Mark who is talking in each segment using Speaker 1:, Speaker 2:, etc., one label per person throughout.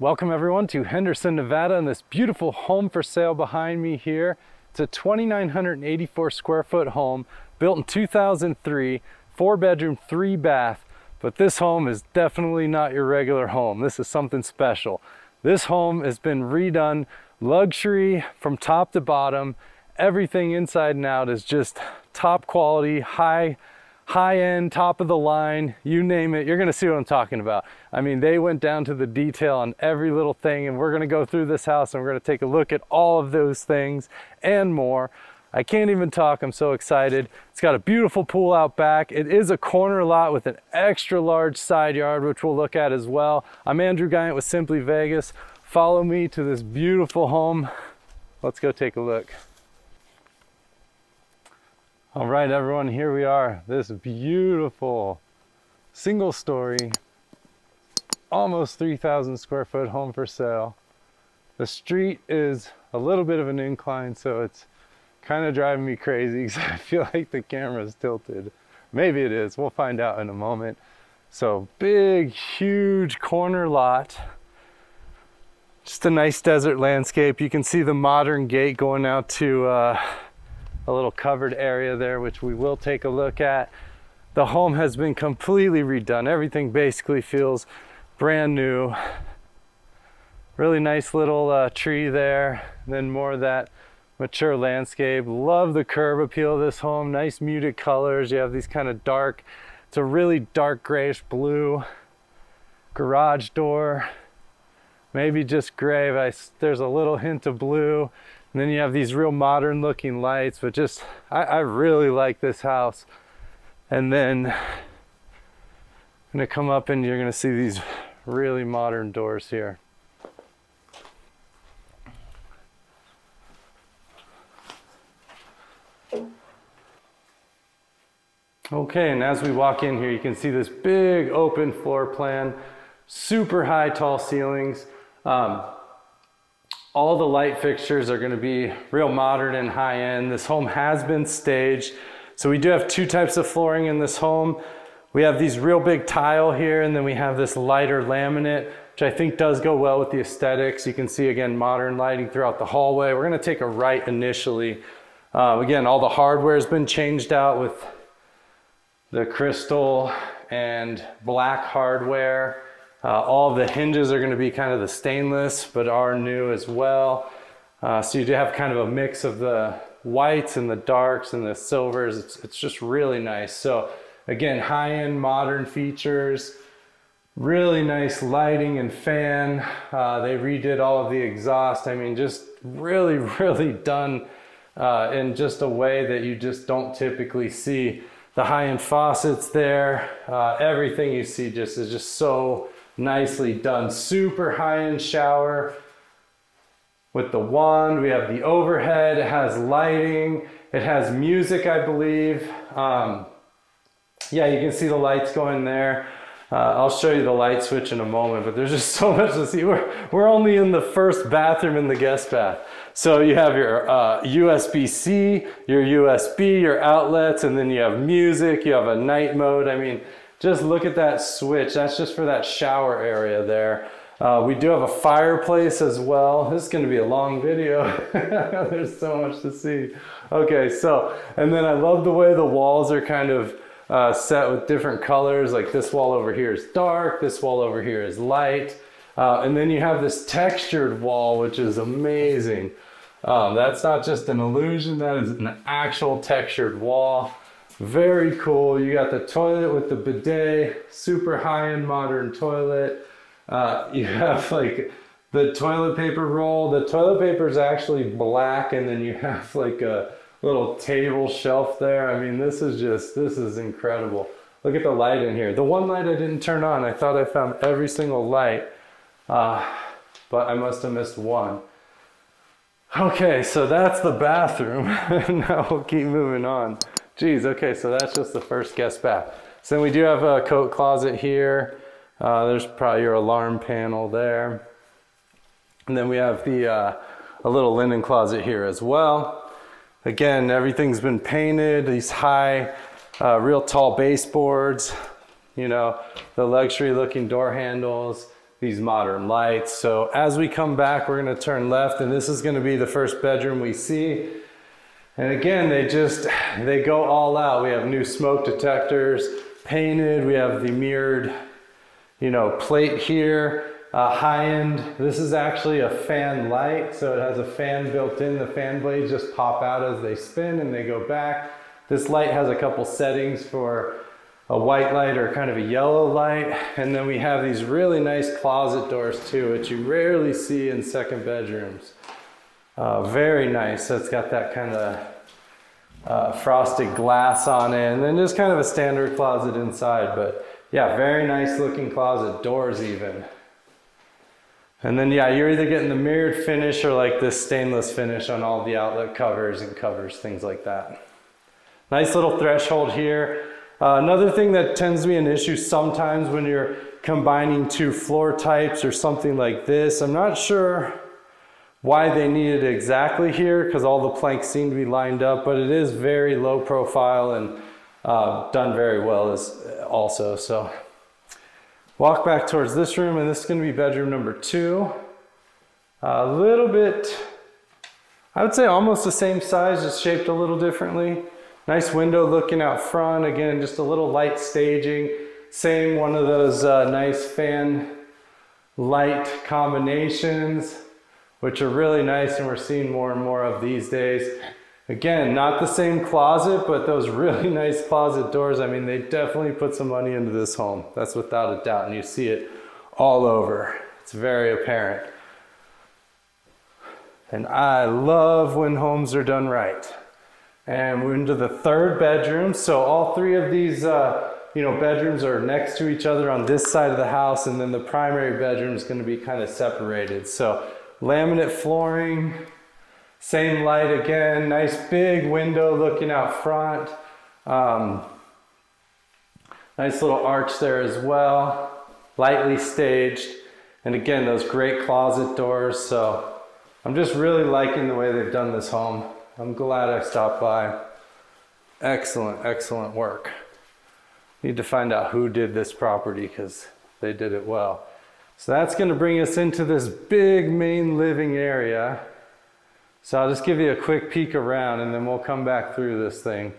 Speaker 1: Welcome everyone to Henderson, Nevada and this beautiful home for sale behind me here. It's a 2,984 square foot home built in 2003, four bedroom, three bath. But this home is definitely not your regular home. This is something special. This home has been redone luxury from top to bottom. Everything inside and out is just top quality, high high end, top of the line, you name it, you're gonna see what I'm talking about. I mean, they went down to the detail on every little thing and we're gonna go through this house and we're gonna take a look at all of those things and more. I can't even talk, I'm so excited. It's got a beautiful pool out back. It is a corner lot with an extra large side yard, which we'll look at as well. I'm Andrew Guiant with Simply Vegas. Follow me to this beautiful home. Let's go take a look. All right, everyone, here we are. This beautiful single story, almost 3,000 square foot home for sale. The street is a little bit of an incline, so it's kind of driving me crazy because I feel like the camera is tilted. Maybe it is, we'll find out in a moment. So big, huge corner lot. Just a nice desert landscape. You can see the modern gate going out to uh, a little covered area there, which we will take a look at. The home has been completely redone. Everything basically feels brand new. Really nice little uh, tree there. then more of that mature landscape. Love the curb appeal of this home. Nice muted colors. You have these kind of dark, it's a really dark grayish blue garage door. Maybe just gray, I, there's a little hint of blue. And then you have these real modern looking lights, but just, I, I really like this house. And then I'm gonna come up and you're gonna see these really modern doors here. Okay, and as we walk in here, you can see this big open floor plan, super high tall ceilings. Um, all the light fixtures are gonna be real modern and high end. This home has been staged. So we do have two types of flooring in this home. We have these real big tile here and then we have this lighter laminate, which I think does go well with the aesthetics. You can see again, modern lighting throughout the hallway. We're gonna take a right initially. Uh, again, all the hardware has been changed out with the crystal and black hardware. Uh, all the hinges are going to be kind of the stainless, but are new as well. Uh, so you do have kind of a mix of the whites and the darks and the silvers. It's, it's just really nice. So again, high-end modern features, really nice lighting and fan. Uh, they redid all of the exhaust. I mean, just really, really done uh, in just a way that you just don't typically see. The high-end faucets there, uh, everything you see just is just so nicely done. Super high-end shower with the wand. We have the overhead. It has lighting. It has music, I believe. Um, yeah, you can see the lights going there. Uh, I'll show you the light switch in a moment, but there's just so much to see. We're, we're only in the first bathroom in the guest bath. So you have your uh, USB-C, your USB, your outlets, and then you have music, you have a night mode. I mean, just look at that switch. That's just for that shower area there. Uh, we do have a fireplace as well. This is going to be a long video. There's so much to see. Okay, so, and then I love the way the walls are kind of uh, set with different colors. Like this wall over here is dark, this wall over here is light. Uh, and then you have this textured wall, which is amazing. Um, that's not just an illusion, that is an actual textured wall. Very cool. You got the toilet with the bidet, super high-end modern toilet. Uh, you have like the toilet paper roll. The toilet paper is actually black and then you have like a little table shelf there. I mean, this is just, this is incredible. Look at the light in here. The one light I didn't turn on, I thought I found every single light, uh, but I must have missed one. Okay, so that's the bathroom. now we'll keep moving on. Geez, okay, so that's just the first guest bath. So then we do have a coat closet here. Uh, there's probably your alarm panel there. And then we have the uh, a little linen closet here as well. Again, everything's been painted, these high, uh, real tall baseboards, you know, the luxury looking door handles, these modern lights. So as we come back, we're gonna turn left and this is gonna be the first bedroom we see. And again, they just, they go all out. We have new smoke detectors painted. We have the mirrored, you know, plate here, uh, high end. This is actually a fan light. So it has a fan built in. The fan blades just pop out as they spin and they go back. This light has a couple settings for a white light or kind of a yellow light. And then we have these really nice closet doors too, which you rarely see in second bedrooms. Uh, very nice. So it's got that kind of uh, frosted glass on it, and then just kind of a standard closet inside. But yeah, very nice looking closet, doors even. And then yeah, you're either getting the mirrored finish or like this stainless finish on all the outlet covers and covers, things like that. Nice little threshold here. Uh, another thing that tends to be an issue sometimes when you're combining two floor types or something like this, I'm not sure why they need it exactly here because all the planks seem to be lined up, but it is very low profile and uh, done very well as also. So walk back towards this room and this is gonna be bedroom number two. A little bit, I would say almost the same size, just shaped a little differently. Nice window looking out front. Again, just a little light staging. Same one of those uh, nice fan light combinations which are really nice and we're seeing more and more of these days. Again, not the same closet, but those really nice closet doors. I mean, they definitely put some money into this home. That's without a doubt. And you see it all over. It's very apparent. And I love when homes are done right. And we're into the third bedroom. So all three of these, uh, you know, bedrooms are next to each other on this side of the house. And then the primary bedroom is going to be kind of separated. So laminate flooring, same light again, nice big window looking out front. Um, nice little arch there as well, lightly staged. And again, those great closet doors. So I'm just really liking the way they've done this home. I'm glad I stopped by. Excellent, excellent work. Need to find out who did this property because they did it well. So that's going to bring us into this big main living area. So I'll just give you a quick peek around and then we'll come back through this thing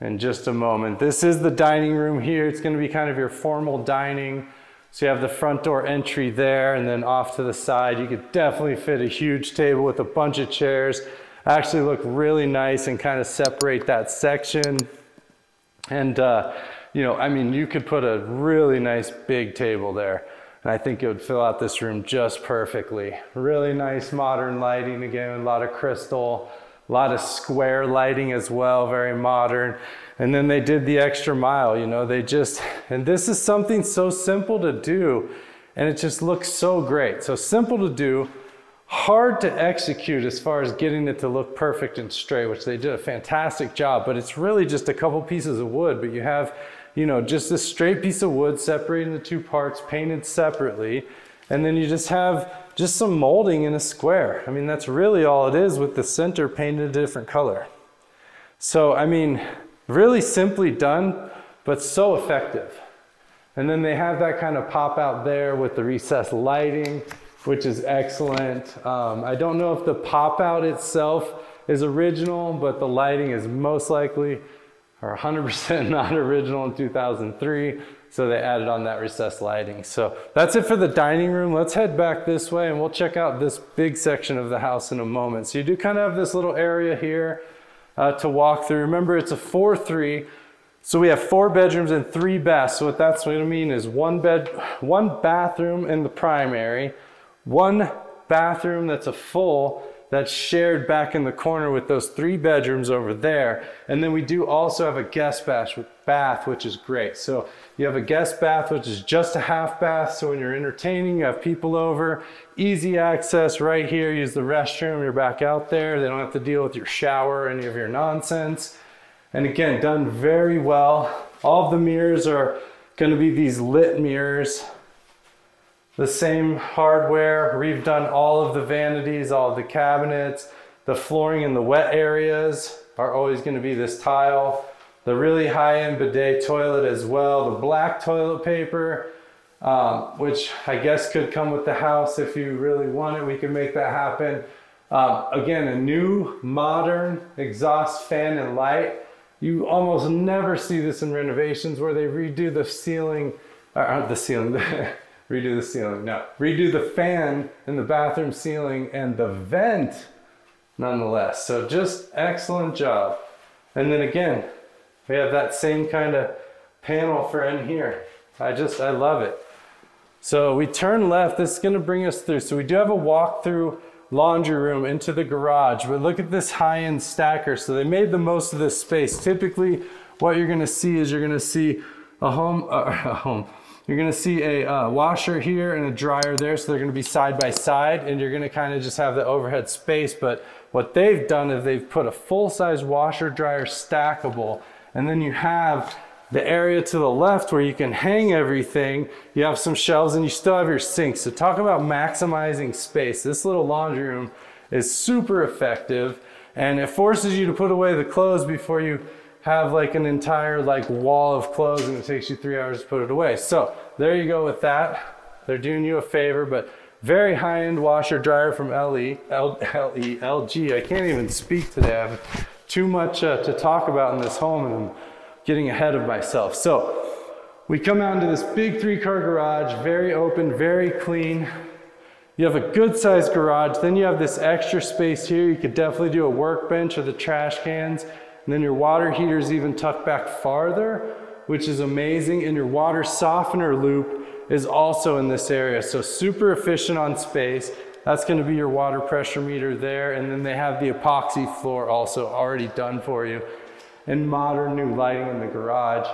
Speaker 1: in just a moment. This is the dining room here. It's going to be kind of your formal dining. So you have the front door entry there and then off to the side. You could definitely fit a huge table with a bunch of chairs. Actually look really nice and kind of separate that section. And, uh, you know, I mean, you could put a really nice big table there. And I think it would fill out this room just perfectly. Really nice modern lighting again, a lot of crystal, a lot of square lighting as well, very modern. And then they did the extra mile, you know, they just, and this is something so simple to do and it just looks so great. So simple to do, hard to execute as far as getting it to look perfect and straight, which they did a fantastic job, but it's really just a couple pieces of wood, but you have you know, just a straight piece of wood separating the two parts, painted separately. And then you just have just some molding in a square. I mean, that's really all it is with the center painted a different color. So, I mean, really simply done, but so effective. And then they have that kind of pop out there with the recessed lighting, which is excellent. Um, I don't know if the pop out itself is original, but the lighting is most likely are 100% not original in 2003. So they added on that recessed lighting. So that's it for the dining room. Let's head back this way and we'll check out this big section of the house in a moment. So you do kind of have this little area here uh, to walk through. Remember, it's a 4-3. So we have four bedrooms and three baths. So what that's going to mean is one bed, one bathroom in the primary, one bathroom that's a full that's shared back in the corner with those three bedrooms over there. And then we do also have a guest bath, which is great. So you have a guest bath, which is just a half bath. So when you're entertaining, you have people over, easy access right here. Use the restroom, you're back out there. They don't have to deal with your shower, any of your nonsense. And again, done very well. All of the mirrors are gonna be these lit mirrors the same hardware. We've done all of the vanities, all of the cabinets. The flooring in the wet areas are always gonna be this tile. The really high-end bidet toilet as well. The black toilet paper um, which I guess could come with the house if you really want it. We can make that happen. Um, again, a new modern exhaust fan and light. You almost never see this in renovations where they redo the ceiling, or uh, the ceiling, redo the ceiling, no, redo the fan in the bathroom ceiling and the vent nonetheless. So just excellent job. And then again, we have that same kind of panel for in here. I just, I love it. So we turn left, this is gonna bring us through. So we do have a walk-through laundry room into the garage, but look at this high-end stacker. So they made the most of this space. Typically, what you're gonna see is you're gonna see a home, uh, a home. You're gonna see a uh, washer here and a dryer there, so they're gonna be side by side, and you're gonna kind of just have the overhead space, but what they've done is they've put a full-size washer dryer stackable, and then you have the area to the left where you can hang everything. You have some shelves and you still have your sink. So talk about maximizing space. This little laundry room is super effective and it forces you to put away the clothes before you have like an entire like wall of clothes and it takes you three hours to put it away. So there you go with that. They're doing you a favor, but very high-end washer dryer from LE, LG. I can't even speak today. I have too much uh, to talk about in this home and I'm getting ahead of myself. So we come out into this big three car garage, very open, very clean. You have a good sized garage. Then you have this extra space here. You could definitely do a workbench or the trash cans. And then your water heater is even tucked back farther, which is amazing. And your water softener loop is also in this area. So super efficient on space. That's gonna be your water pressure meter there. And then they have the epoxy floor also already done for you and modern new lighting in the garage,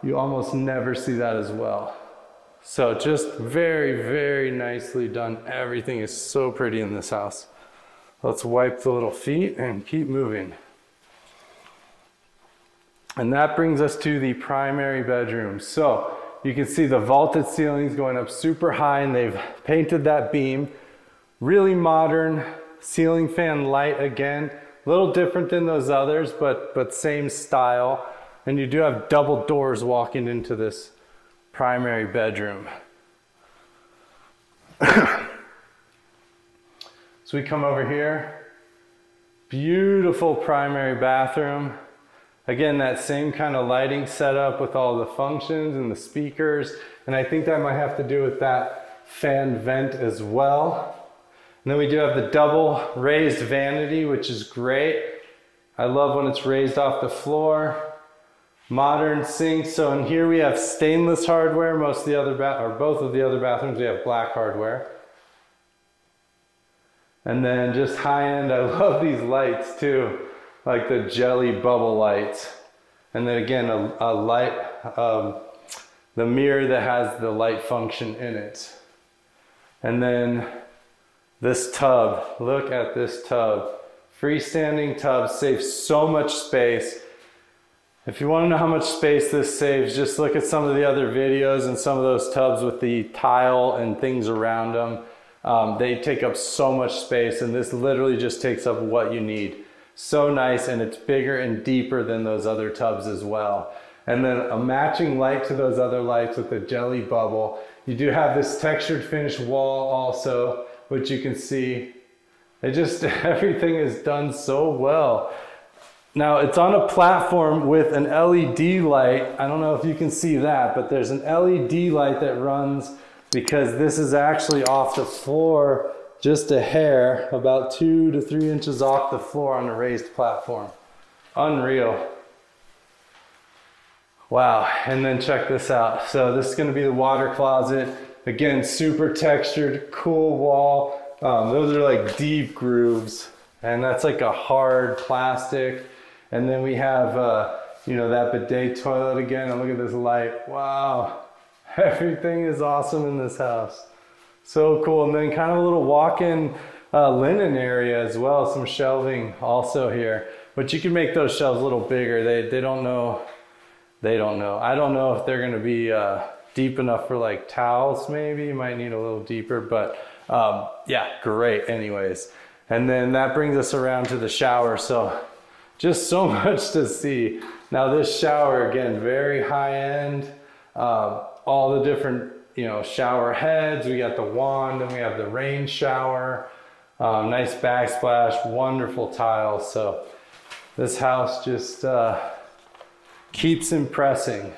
Speaker 1: you almost never see that as well. So just very, very nicely done. Everything is so pretty in this house. Let's wipe the little feet and keep moving. And that brings us to the primary bedroom. So you can see the vaulted ceilings going up super high and they've painted that beam. Really modern ceiling fan light again. A little different than those others, but, but same style. And you do have double doors walking into this primary bedroom. so we come over here. Beautiful primary bathroom. Again, that same kind of lighting setup with all the functions and the speakers. And I think that might have to do with that fan vent as well. And then we do have the double raised vanity, which is great. I love when it's raised off the floor. Modern sink. So in here we have stainless hardware. Most of the other or both of the other bathrooms we have black hardware. And then just high end. I love these lights too, like the jelly bubble lights. And then again, a, a light, um, the mirror that has the light function in it. And then this tub, look at this tub. Freestanding tub saves so much space. If you want to know how much space this saves, just look at some of the other videos and some of those tubs with the tile and things around them. Um, they take up so much space and this literally just takes up what you need. So nice and it's bigger and deeper than those other tubs as well. And then a matching light to those other lights with the jelly bubble. You do have this textured finish wall also which you can see. It just, everything is done so well. Now it's on a platform with an LED light. I don't know if you can see that, but there's an LED light that runs because this is actually off the floor just a hair, about two to three inches off the floor on a raised platform. Unreal. Wow, and then check this out. So this is gonna be the water closet. Again, super textured, cool wall. Um, those are like deep grooves and that's like a hard plastic. And then we have, uh, you know, that bidet toilet again. And look at this light. Wow. Everything is awesome in this house. So cool. And then kind of a little walk-in uh, linen area as well. Some shelving also here. But you can make those shelves a little bigger. They, they don't know. They don't know. I don't know if they're going to be uh, deep enough for like towels maybe. You might need a little deeper, but um, yeah, great anyways. And then that brings us around to the shower. So just so much to see. Now this shower, again, very high end. Uh, all the different you know, shower heads. We got the wand and we have the rain shower. Um, nice backsplash, wonderful tiles. So this house just uh, keeps impressing.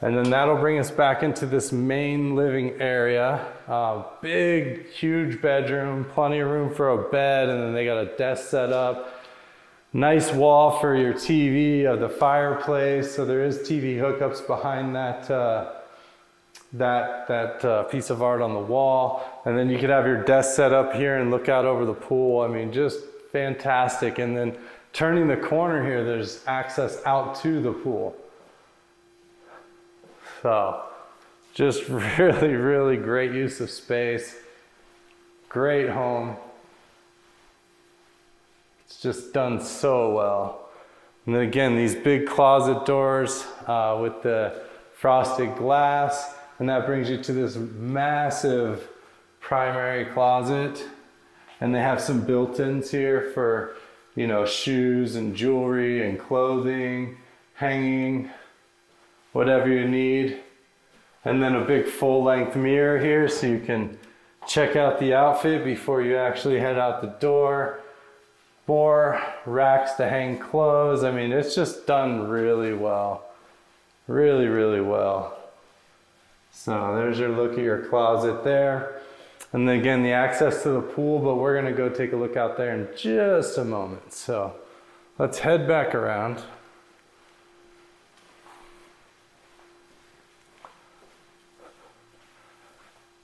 Speaker 1: And then that'll bring us back into this main living area. Uh, big, huge bedroom, plenty of room for a bed, and then they got a desk set up. Nice wall for your TV, of the fireplace. So there is TV hookups behind that uh, that that uh, piece of art on the wall, and then you could have your desk set up here and look out over the pool. I mean, just fantastic. And then turning the corner here, there's access out to the pool. So, just really, really great use of space. Great home. It's just done so well. And then again, these big closet doors uh, with the frosted glass, and that brings you to this massive primary closet. And they have some built-ins here for, you know, shoes and jewelry and clothing, hanging, whatever you need. And then a big full length mirror here so you can check out the outfit before you actually head out the door. More racks to hang clothes. I mean, it's just done really well. Really, really well. So there's your look at your closet there. And then again, the access to the pool, but we're gonna go take a look out there in just a moment. So let's head back around.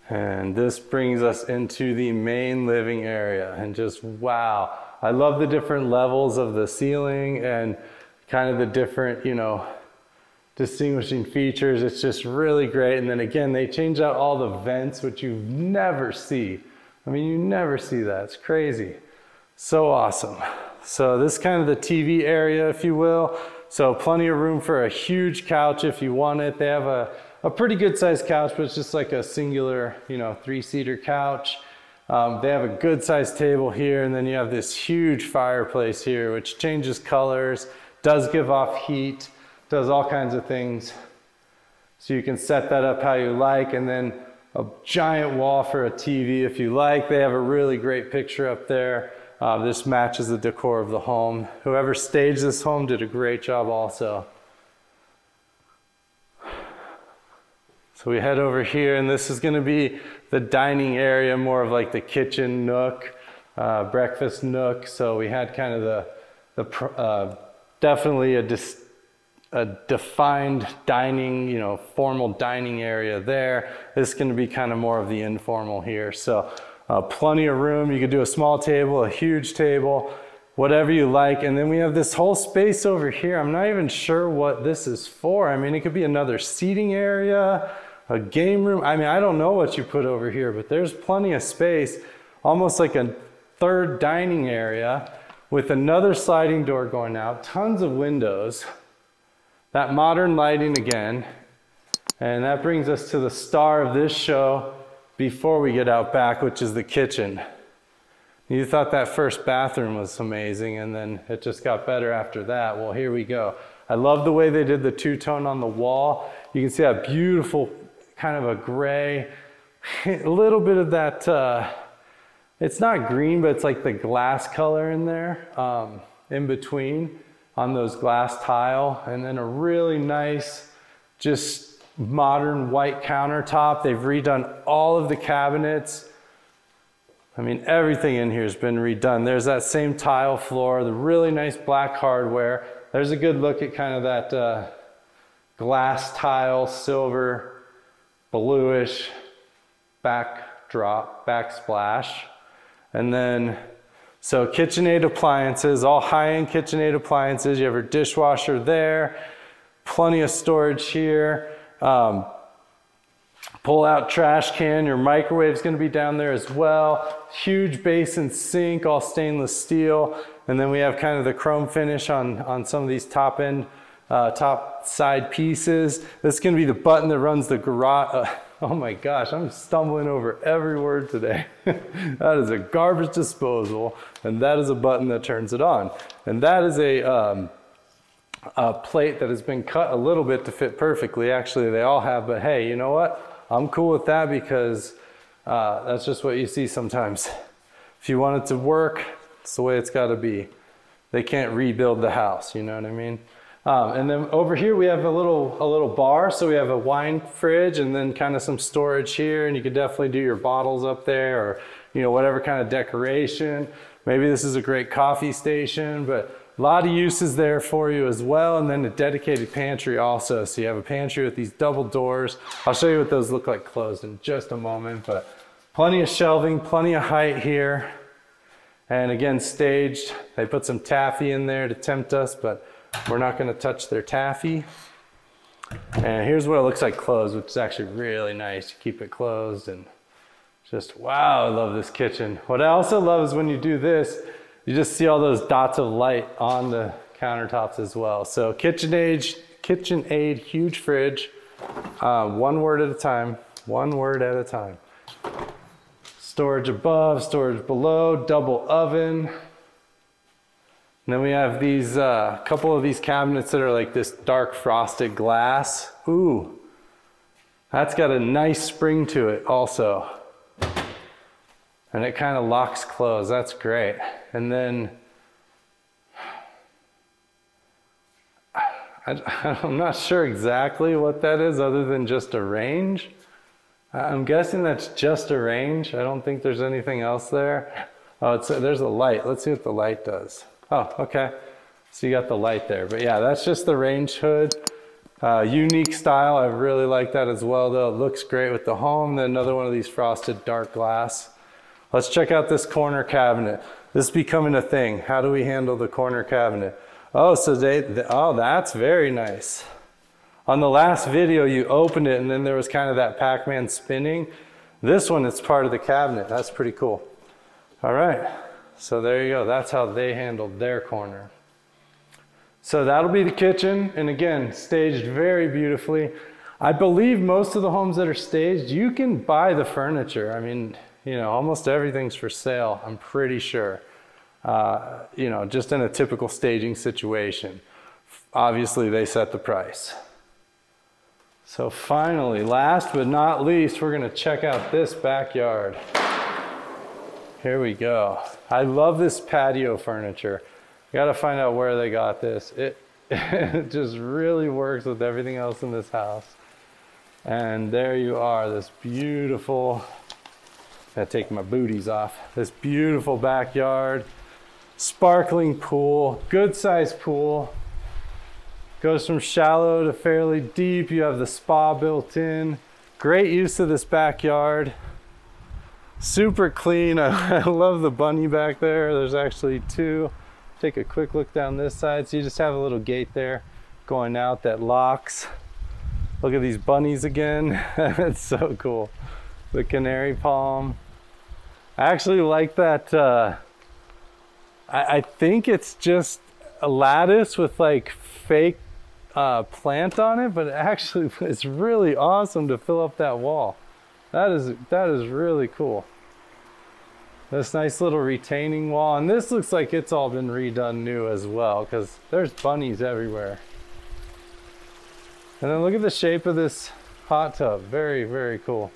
Speaker 1: And this brings us into the main living area and just wow. I love the different levels of the ceiling and kind of the different, you know, distinguishing features. It's just really great. And then again, they change out all the vents, which you never see. I mean, you never see that. It's crazy. So awesome. So this is kind of the TV area, if you will. So plenty of room for a huge couch if you want it. They have a a pretty good sized couch, but it's just like a singular, you know, three seater couch. Um, they have a good sized table here, and then you have this huge fireplace here, which changes colors, does give off heat, does all kinds of things. So you can set that up how you like, and then a giant wall for a TV if you like. They have a really great picture up there. Uh, this matches the decor of the home. Whoever staged this home did a great job also. So we head over here, and this is going to be the dining area, more of like the kitchen nook, uh, breakfast nook. So we had kind of the, the uh, definitely a, dis, a defined dining, you know, formal dining area there. This is going to be kind of more of the informal here. So uh, plenty of room. You could do a small table, a huge table, whatever you like. And then we have this whole space over here. I'm not even sure what this is for. I mean, it could be another seating area a game room. I mean, I don't know what you put over here, but there's plenty of space, almost like a third dining area with another sliding door going out, tons of windows, that modern lighting again. And that brings us to the star of this show before we get out back, which is the kitchen. You thought that first bathroom was amazing, and then it just got better after that. Well, here we go. I love the way they did the two tone on the wall. You can see that beautiful kind of a gray, a little bit of that, uh, it's not green, but it's like the glass color in there, um, in between on those glass tile. And then a really nice, just modern white countertop. They've redone all of the cabinets. I mean, everything in here has been redone. There's that same tile floor, the really nice black hardware. There's a good look at kind of that uh, glass tile, silver bluish backdrop, backsplash. And then, so KitchenAid appliances, all high-end KitchenAid appliances. You have your dishwasher there, plenty of storage here. Um, pull out trash can, your microwave is gonna be down there as well. Huge basin sink, all stainless steel. And then we have kind of the chrome finish on, on some of these top end uh, top side pieces. This is gonna be the button that runs the garage. Uh, oh my gosh, I'm stumbling over every word today. that is a garbage disposal, and that is a button that turns it on. And that is a, um, a plate that has been cut a little bit to fit perfectly. Actually, they all have, but hey, you know what? I'm cool with that because uh, that's just what you see sometimes. If you want it to work, it's the way it's got to be. They can't rebuild the house, you know what I mean? Um, and then over here we have a little a little bar, so we have a wine fridge and then kind of some storage here, and you could definitely do your bottles up there, or you know whatever kind of decoration. Maybe this is a great coffee station, but a lot of uses there for you as well, and then a dedicated pantry also. So you have a pantry with these double doors. I'll show you what those look like closed in just a moment, but plenty of shelving, plenty of height here. And again, staged. They put some taffy in there to tempt us, but we're not gonna touch their taffy. And here's what it looks like closed, which is actually really nice. to keep it closed and just, wow, I love this kitchen. What I also love is when you do this, you just see all those dots of light on the countertops as well. So KitchenAid, KitchenAid huge fridge, uh, one word at a time, one word at a time. Storage above, storage below, double oven, and then we have these uh, couple of these cabinets that are like this dark frosted glass. Ooh, that's got a nice spring to it also. And it kind of locks closed. That's great. And then I, am not sure exactly what that is other than just a range. I'm guessing that's just a range. I don't think there's anything else there. Oh, there's a light. Let's see what the light does. Oh, okay. So you got the light there. But yeah, that's just the range hood. Uh, unique style. I really like that as well, though. It looks great with the home. Then another one of these frosted dark glass. Let's check out this corner cabinet. This is becoming a thing. How do we handle the corner cabinet? Oh, so they, oh, that's very nice. On the last video, you opened it and then there was kind of that Pac-Man spinning. This one, it's part of the cabinet. That's pretty cool. All right. So there you go. That's how they handled their corner. So that'll be the kitchen. And again, staged very beautifully. I believe most of the homes that are staged, you can buy the furniture. I mean, you know, almost everything's for sale, I'm pretty sure. Uh, you know, just in a typical staging situation. Obviously, they set the price. So finally, last but not least, we're gonna check out this backyard. Here we go. I love this patio furniture. Got to find out where they got this. It, it just really works with everything else in this house. And there you are, this beautiful, I take my booties off, this beautiful backyard, sparkling pool, good sized pool. Goes from shallow to fairly deep. You have the spa built in. Great use of this backyard super clean. I, I, love the bunny back there. There's actually two. Take a quick look down this side. So you just have a little gate there going out that locks. Look at these bunnies again. it's so cool. The canary palm. I actually like that. Uh, I, I, think it's just a lattice with like fake uh, plant on it, but it actually it's really awesome to fill up that wall. That is that is really cool. This nice little retaining wall. And this looks like it's all been redone new as well because there's bunnies everywhere. And then look at the shape of this hot tub. Very, very cool.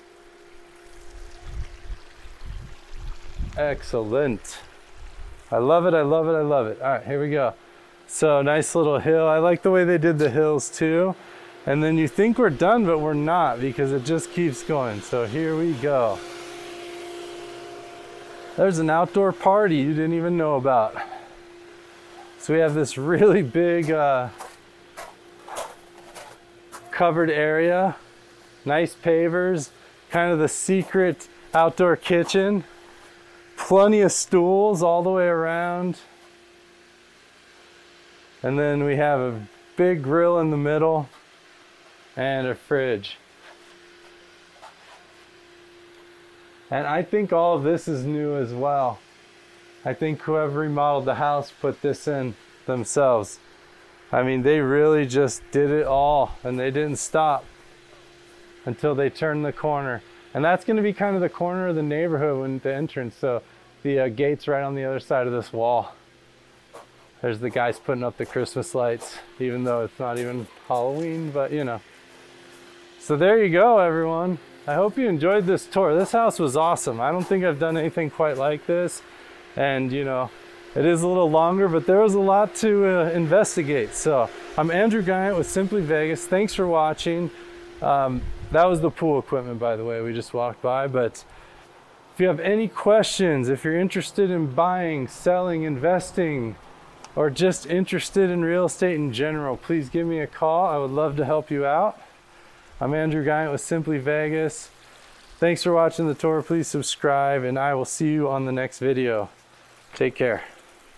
Speaker 1: Excellent. I love it, I love it, I love it. All right, here we go. So nice little hill. I like the way they did the hills too. And then you think we're done, but we're not because it just keeps going. So here we go. There's an outdoor party you didn't even know about. So we have this really big uh, covered area, nice pavers, kind of the secret outdoor kitchen, plenty of stools all the way around. And then we have a big grill in the middle and a fridge. And I think all of this is new as well. I think whoever remodeled the house put this in themselves. I mean, they really just did it all and they didn't stop until they turned the corner. And that's going to be kind of the corner of the neighborhood when the entrance. So the uh, gate's right on the other side of this wall. There's the guys putting up the Christmas lights, even though it's not even Halloween, but you know. So there you go, everyone. I hope you enjoyed this tour. This house was awesome. I don't think I've done anything quite like this. And you know, it is a little longer, but there was a lot to uh, investigate. So I'm Andrew Guiant with Simply Vegas. Thanks for watching. Um, that was the pool equipment, by the way, we just walked by. But if you have any questions, if you're interested in buying, selling, investing, or just interested in real estate in general, please give me a call. I would love to help you out. I'm Andrew Guiant with Simply Vegas. Thanks for watching the tour. Please subscribe, and I will see you on the next video. Take care.